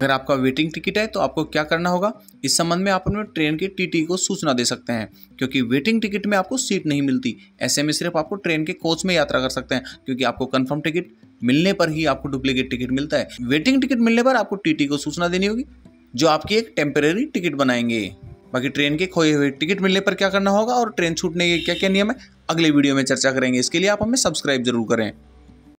अगर आपका waiting ticket है तो आपको क्या करना होगा? इस संबंध में आप अपने ट्रेन के टीटी को सूचना दे सकते हैं, क्योंकि वेटिंग टिकट में आपको सीट नहीं मिलती। ऐसे में सिर्फ़ आपको ट्रेन के कोच में यात्रा कर सकते हैं, क्योंकि आपको कंफर्म टिकट मिलने पर ही आपको डुप्लीकेट टिकट मिलता है। वेटिंग टिकट मिलने पर आपको टीटी को सूचना देनी होगी, जो आपकी एक टेम्परेरी टिकट बनाएँगे। बाकी ट्रेन के खोए हुए टिकट मिलने पर क्या करना होगा, और ट्रेन छूटने के क्या क्या नियम है, अगले वीडियो में चर्चा करेंगे। इसके लिए आप हमें सब्सक्राइब ज़रूर करें।